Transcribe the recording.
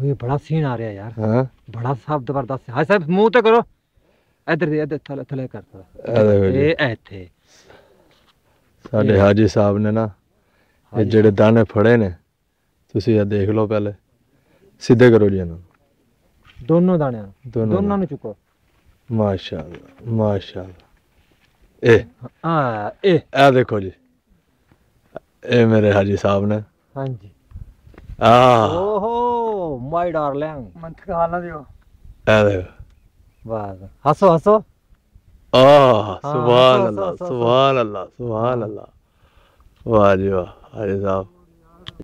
ਓਏ ਬੜਾ ਸੀਨ ਆ ਰਿਹਾ ਯਾਰ। ਹਾਂ। ਬੜਾ ਸਾਫ਼ ਜ਼ਬਰਦਸਤ ਹਾਂ ਸਾਹਿਬ ਮੂੰਹ ਤੇ ਕਰੋ। ਇੱਧਰ ਦੇ ਇੱਧਰ ਥੱਲੇ ਥੱਲੇ ਕਰ। ਇਹ ਇੱਥੇ। ਸਾਡੇ ਹਾਜੀ ਸਾਹਿਬ ਨੇ ਨਾ ਇਹ ਜਿਹੜੇ ਦਾਣੇ ਫੜੇ ਨੇ ਤੁਸੀਂ ਇਹ ਦੇਖ ਲਓ ਪਹਿਲੇ। ਸਿੱਧੇ ਕਰੋ ਜੀ ਇਹਨਾਂ। ਦੋਨੋਂ ਦਾਣਿਆਂ। ਦੋਨੋਂ ਨੂੰ ਚੁੱਕੋ। ਮਾਸ਼ਾਅੱਲਾ ਮਾਸ਼ਾਅੱਲਾ। ਇਹ। ਹਾਂ ਇਹ। ਇਹ ਦੇਖੋ ਜੀ। ਇਹ ਮੇਰੇ ਹਾਜੀ ਸਾਹਿਬ ਨੇ। ਹਾਂਜੀ। ਆਹ। ਓਹੋ। ਹਾਲਾਂ ਦਿਓ। ਇਹ ਦੇਖੋ। ਵਾਹ। ਹੱਸੋ ਹੱਸੋ। ਆਹ ਹਾਂ, ਸੁਭਾਨ ਸੋ, ਅੱਲਾ ਸੋ, ਸੋ, ਸੋ। ਸੁਭਾਨ ਅੱਲਾ।